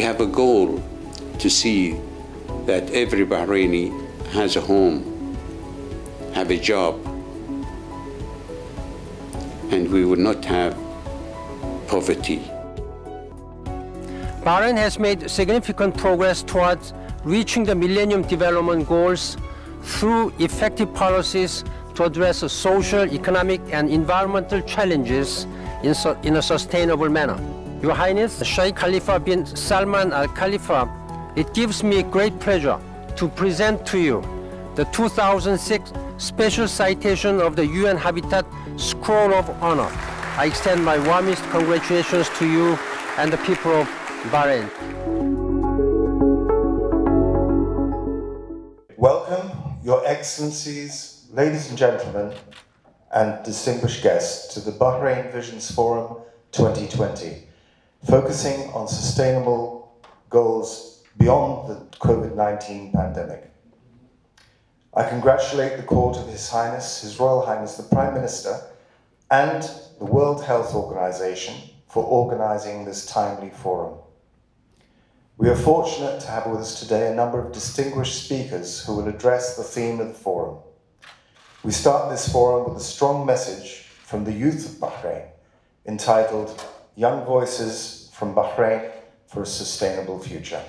have a goal to see that every Bahraini has a home, have a job, and we would not have poverty. Bahrain has made significant progress towards reaching the Millennium Development Goals through effective policies to address social, economic, and environmental challenges in, in a sustainable manner. Your Highness, Sheikh Khalifa bin Salman Al Khalifa, it gives me great pleasure to present to you the 2006 Special Citation of the UN Habitat Scroll of Honor. I extend my warmest congratulations to you and the people of Bahrain. Welcome, Your Excellencies, ladies and gentlemen, and distinguished guests to the Bahrain Visions Forum 2020, focusing on sustainable goals beyond the COVID-19 pandemic. I congratulate the Court of His Highness, His Royal Highness the Prime Minister, and the World Health Organization for organizing this timely forum. We are fortunate to have with us today a number of distinguished speakers who will address the theme of the forum. We start this forum with a strong message from the youth of Bahrain entitled Young Voices from Bahrain for a Sustainable Future.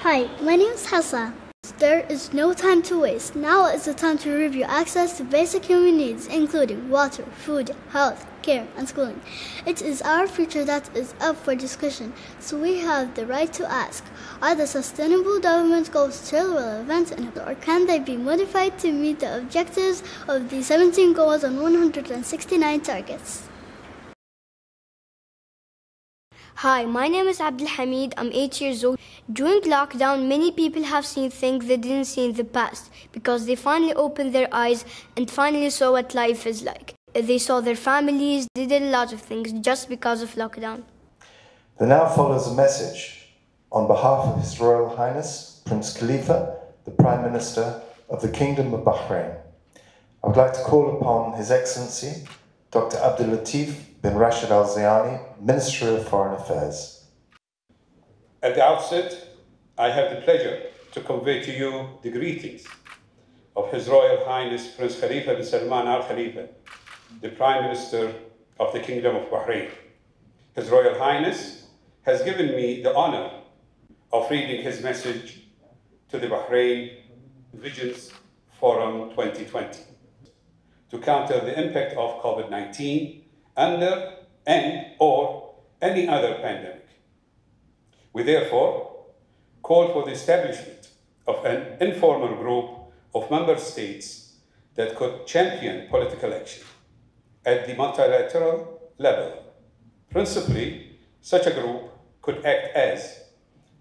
Hi, my name is Hassan. There is no time to waste. Now is the time to review access to basic human needs, including water, food, health, care, and schooling. It is our future that is up for discussion, so we have the right to ask Are the Sustainable Development Goals still relevant, or can they be modified to meet the objectives of the 17 goals and 169 targets? Hi, my name is Abdul Hamid. I'm 8 years old. During lockdown, many people have seen things they didn't see in the past because they finally opened their eyes and finally saw what life is like. They saw their families, they did a lot of things just because of lockdown. There now follows a message on behalf of His Royal Highness Prince Khalifa, the Prime Minister of the Kingdom of Bahrain. I would like to call upon His Excellency Dr. Abdul Latif bin Rashid Al Zayani, Minister of Foreign Affairs. At the outset, I have the pleasure to convey to you the greetings of His Royal Highness Prince Khalifa bin Salman Al Khalifa, the Prime Minister of the Kingdom of Bahrain. His Royal Highness has given me the honor of reading his message to the Bahrain Visions Forum 2020 to counter the impact of COVID-19 under and or any other pandemic. We therefore call for the establishment of an informal group of member states that could champion political action at the multilateral level. Principally, such a group could act as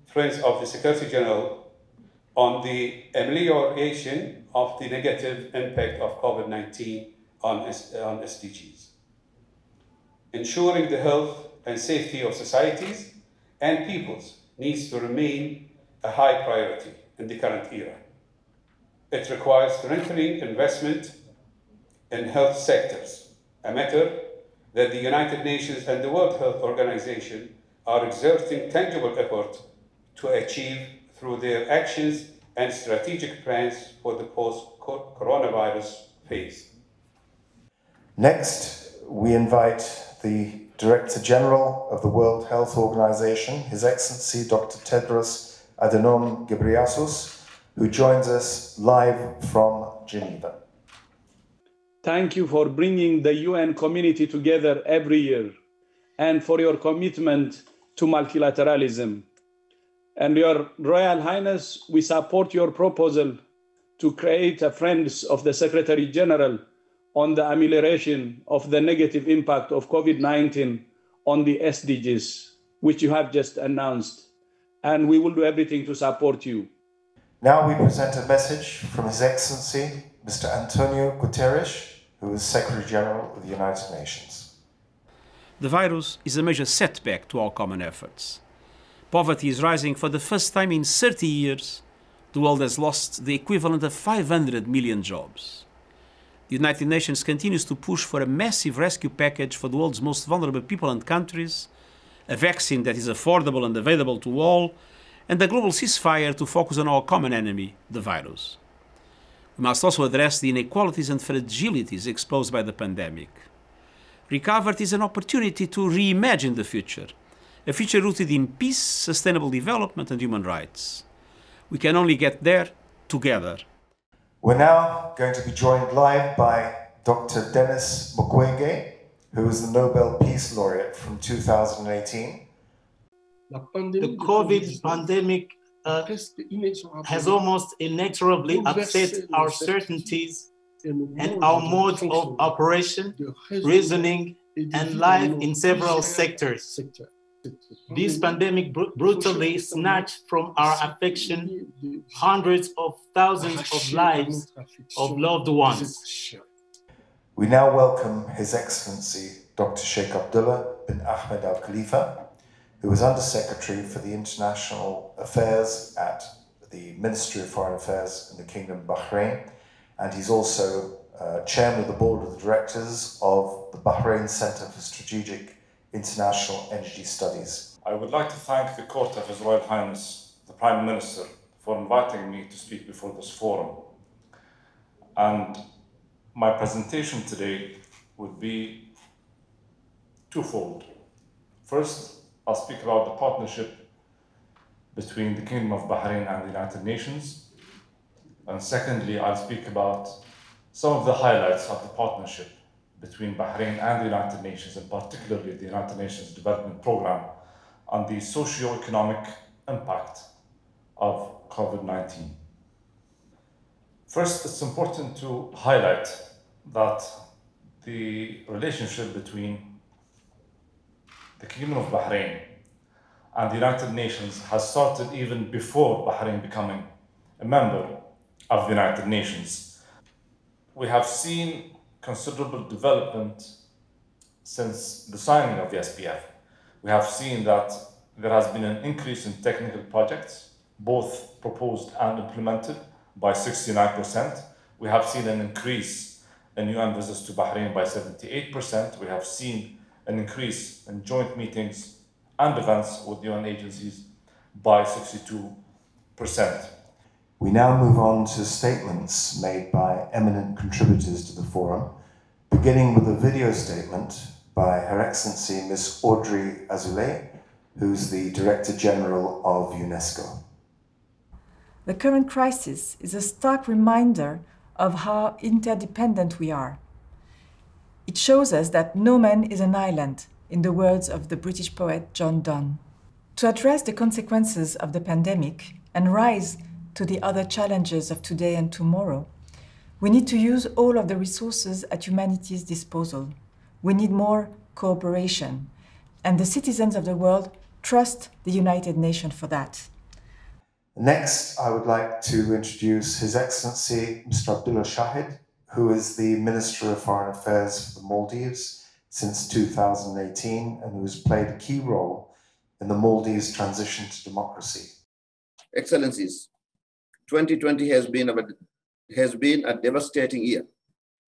Friends of the Secretary General on the amelioration of the negative impact of COVID-19 on, on SDGs ensuring the health and safety of societies and peoples needs to remain a high priority in the current era. It requires strengthening investment in health sectors, a matter that the United Nations and the World Health Organization are exerting tangible effort to achieve through their actions and strategic plans for the post-coronavirus phase. Next, we invite the Director General of the World Health Organization, His Excellency Dr. Tedros Adhanom Ghebreyesus, who joins us live from Geneva. Thank you for bringing the UN community together every year and for your commitment to multilateralism. And Your Royal Highness, we support your proposal to create a Friends of the Secretary General on the amelioration of the negative impact of COVID 19 on the SDGs, which you have just announced. And we will do everything to support you. Now we present a message from His Excellency, Mr. Antonio Guterres, who is Secretary General of the United Nations. The virus is a major setback to our common efforts. Poverty is rising for the first time in 30 years. The world has lost the equivalent of 500 million jobs the United Nations continues to push for a massive rescue package for the world's most vulnerable people and countries, a vaccine that is affordable and available to all, and a global ceasefire to focus on our common enemy, the virus. We must also address the inequalities and fragilities exposed by the pandemic. Recovered is an opportunity to reimagine the future, a future rooted in peace, sustainable development, and human rights. We can only get there together. We're now going to be joined live by Dr. Denis Mukwege, who is the Nobel Peace Laureate from 2018. The COVID pandemic uh, has almost inexorably upset our certainties and our modes of operation, reasoning, and life in several sectors. This pandemic br brutally snatched from our affection hundreds of thousands of lives of loved ones. We now welcome His Excellency Dr. Sheikh Abdullah bin Ahmed Al Khalifa, who is Under Secretary for the International Affairs at the Ministry of Foreign Affairs in the Kingdom of Bahrain, and he's also uh, Chairman of the Board of Directors of the Bahrain Center for Strategic International Energy Studies. I would like to thank the Court of His Royal Highness, the Prime Minister, for inviting me to speak before this forum. And my presentation today would be twofold. First, I'll speak about the partnership between the Kingdom of Bahrain and the United Nations. And secondly, I'll speak about some of the highlights of the partnership between Bahrain and the United Nations, and particularly the United Nations Development Programme, on the socio-economic impact of COVID-19. First, it's important to highlight that the relationship between the Kingdom of Bahrain and the United Nations has started even before Bahrain becoming a member of the United Nations. We have seen considerable development since the signing of the SPF. We have seen that there has been an increase in technical projects, both proposed and implemented, by 69%. We have seen an increase in UN visits to Bahrain by 78%. We have seen an increase in joint meetings and events with UN agencies by 62%. We now move on to statements made by eminent contributors to the forum, beginning with a video statement by Her Excellency Miss Audrey Azoulay, who's the Director General of UNESCO. The current crisis is a stark reminder of how interdependent we are. It shows us that no man is an island, in the words of the British poet John Donne. To address the consequences of the pandemic and rise to the other challenges of today and tomorrow, we need to use all of the resources at humanity's disposal. We need more cooperation, and the citizens of the world trust the United Nations for that. Next, I would like to introduce His Excellency Mr. Abdullah Shahid, who is the Minister of Foreign Affairs for the Maldives since 2018 and who has played a key role in the Maldives transition to democracy. Excellencies, 2020 has been a, has been a devastating year.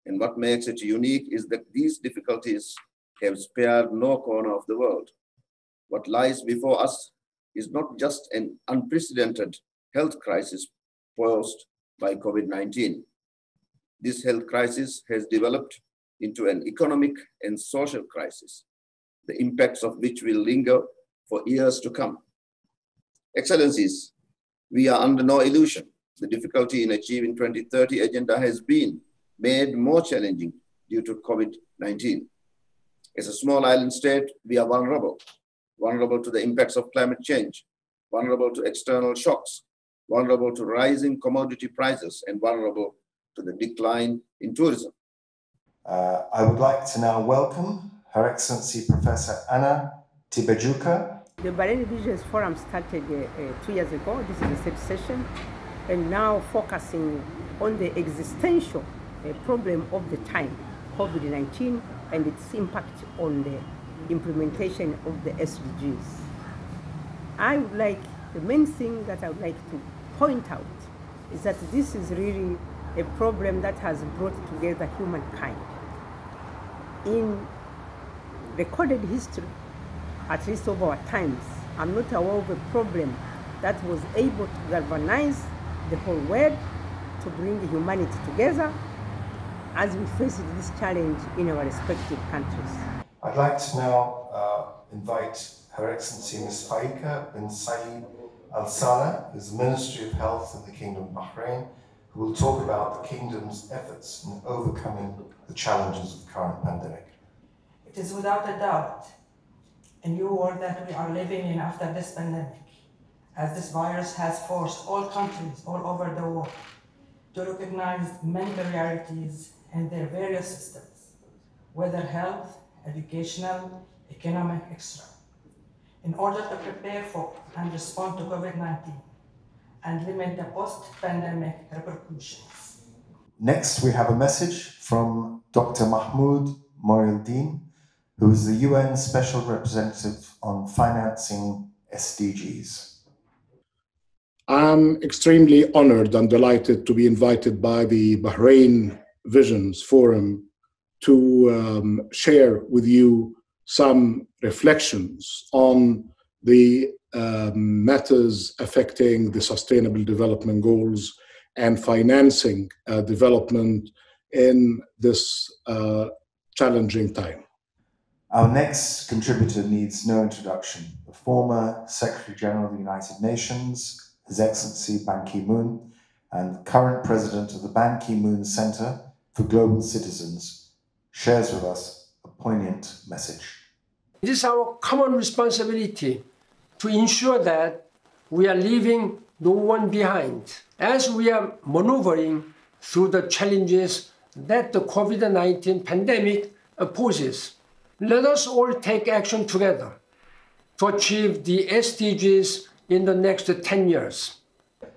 And what makes it unique is that these difficulties have spared no corner of the world. What lies before us is not just an unprecedented health crisis posed by COVID-19. This health crisis has developed into an economic and social crisis, the impacts of which will linger for years to come. Excellencies, we are under no illusion. The difficulty in achieving 2030 agenda has been made more challenging due to COVID-19. As a small island state, we are vulnerable vulnerable to the impacts of climate change, vulnerable to external shocks, vulnerable to rising commodity prices, and vulnerable to the decline in tourism. Uh, I would like to now welcome Her Excellency Professor Anna Tibaijuka. The Bahrain Visions Forum started uh, uh, two years ago. This is the third session, and now focusing on the existential uh, problem of the time, COVID-19, and its impact on the implementation of the SDGs. I would like, the main thing that I would like to point out is that this is really a problem that has brought together humankind. In recorded history, at least over our times. I'm not aware of a problem that was able to galvanize the whole world to bring humanity together as we face this challenge in our respective countries. I'd like to now uh, invite Her Excellency Ms. Faika bin Saeed Al Saleh, who's the Ministry of Health in the Kingdom of Bahrain, who will talk about the Kingdom's efforts in overcoming the challenges of the current pandemic. It is without a doubt a new world that we are living in after this pandemic, as this virus has forced all countries all over the world to recognize many priorities in their various systems, whether health, educational, economic, etc., in order to prepare for and respond to COVID-19 and limit the post-pandemic repercussions. Next, we have a message from Dr. Mahmoud Mohyeldin, who is the UN Special Representative on Financing SDGs. I'm extremely honored and delighted to be invited by the Bahrain Visions Forum to um, share with you some reflections on the um, matters affecting the Sustainable Development Goals and financing uh, development in this uh, challenging time. Our next contributor needs no introduction. The former Secretary General of the United Nations, His Excellency Ban Ki moon, and current president of the Ban Ki moon Center for Global Citizens, shares with us a poignant message. It is our common responsibility to ensure that we are leaving no one behind as we are maneuvering through the challenges that the COVID 19 pandemic poses. Let us all take action together to achieve the SDGs in the next 10 years.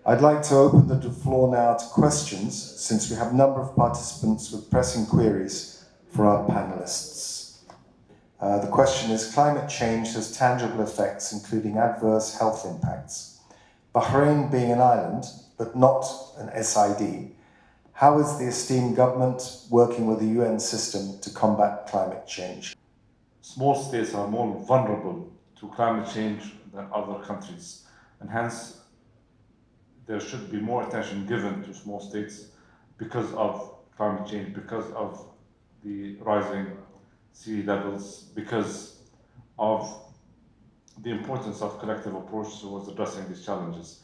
I'd like to open the floor now to questions since we have a number of participants with pressing queries for our panelists. Uh, the question is climate change has tangible effects, including adverse health impacts. Bahrain being an island, but not an SID, how is the esteemed government working with the UN system to combat climate change? Small states are more vulnerable to climate change than other countries. And hence, there should be more attention given to small states because of climate change, because of the rising sea levels, because of the importance of collective approach towards addressing these challenges.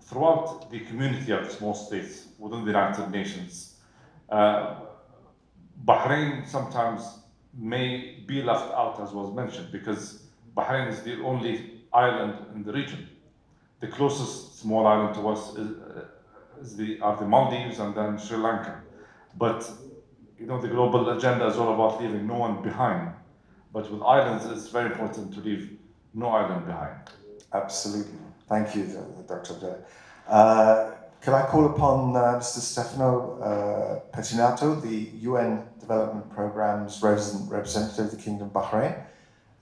Throughout the community of small states within the United Nations, uh, Bahrain sometimes may be left out, as was mentioned, because Bahrain is the only island in the region. The closest small island to us is, uh, is the, are the Maldives and then Sri Lanka. But you know, the global agenda is all about leaving no one behind. But with islands, it's very important to leave no island behind. Absolutely. Thank you, Dr. Abdullah. Uh, can I call upon uh, Mr. Stefano uh, Pettinato, the UN Development Programme's representative of the Kingdom of Bahrain,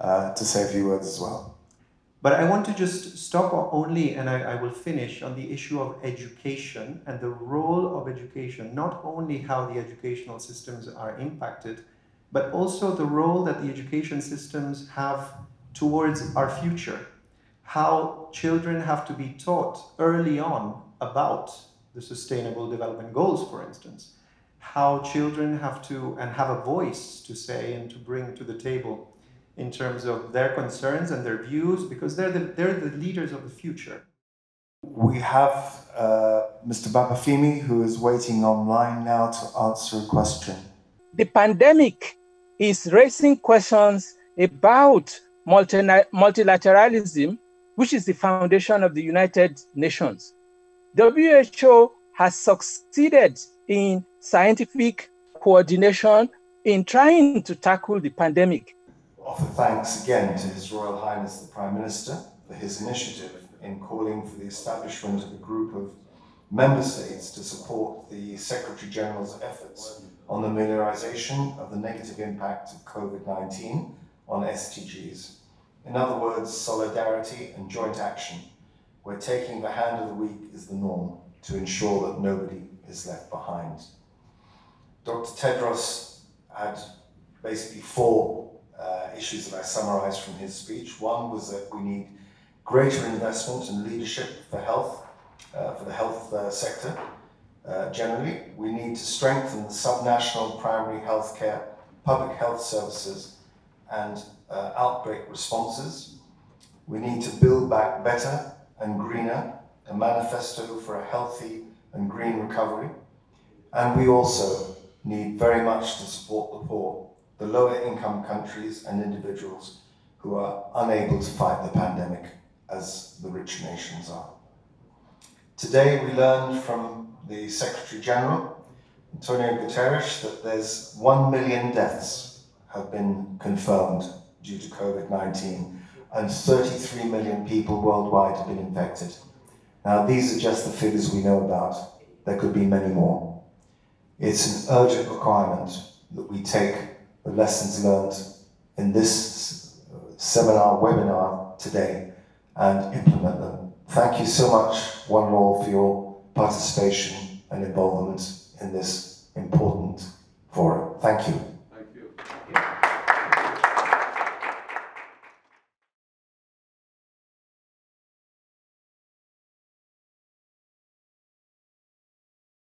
uh, to say a few words as well? But I want to just stop only, and I, I, will finish, on the issue of education and the role of education, not only how the educational systems are impacted, but also the role that the education systems have towards our future. How children have to be taught early on about the Sustainable Development Goals, for instance. How children have to and have a voice to say and to bring to the table in terms of their concerns and their views, because they're the, they're the leaders of the future. We have uh, Mr. Babafemi, who is waiting online now to answer a question. The pandemic is raising questions about multilateralism, which is the foundation of the United Nations. WHO has succeeded in scientific coordination in trying to tackle the pandemic. Offer thanks again to His Royal Highness the Prime Minister for his initiative in calling for the establishment of a group of member states to support the Secretary General's efforts on the amelioration of the negative impact of COVID 19 on SDGs. In other words, solidarity and joint action where taking the hand of the weak is the norm to ensure that nobody is left behind. Dr. Tedros had basically four uh, issues that I summarized from his speech. One was that we need greater investment and leadership for health, uh, for the health uh, sector uh, generally. We need to strengthen the subnational primary health care, public health services, and uh, outbreak responses. We need to build back better and greener, a manifesto for a healthy and green recovery. And we also need very much to support the poor, the lower income countries and individuals who are unable to fight the pandemic as the rich nations are. Today we learned from the Secretary General, Antonio Guterres, that there's 1 million deaths have been confirmed due to COVID-19 and 33 million people worldwide have been infected. Now these are just the figures we know about. There could be many more. It's an urgent requirement that we take the lessons learned in this seminar, webinar today and implement them. Thank you so much, one and all, for your participation and involvement in this important forum. Thank you.